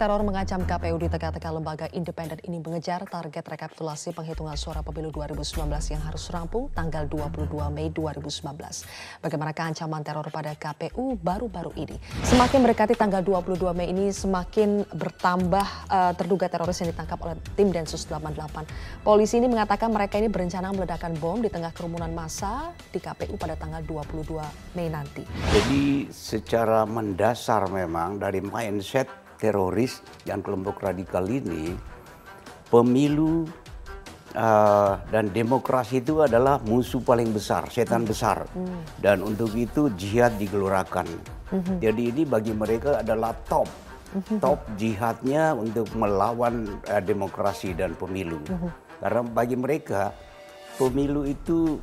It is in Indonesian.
teror mengancam KPU di teka-teka lembaga independen ini mengejar target rekapitulasi penghitungan suara pemilu 2019 yang harus rampung tanggal 22 Mei 2019. Bagaimanakah ancaman teror pada KPU baru-baru ini? Semakin mendekati tanggal 22 Mei ini semakin bertambah uh, terduga teroris yang ditangkap oleh tim Densus 88. Polisi ini mengatakan mereka ini berencana meledakkan bom di tengah kerumunan massa di KPU pada tanggal 22 Mei nanti. Jadi secara mendasar memang dari mindset teroris dan kelompok radikal ini, pemilu uh, dan demokrasi itu adalah musuh paling besar, setan besar. Hmm. Dan untuk itu jihad digelorakan. Hmm. Jadi ini bagi mereka adalah top, hmm. top jihadnya untuk melawan uh, demokrasi dan pemilu. Karena bagi mereka pemilu itu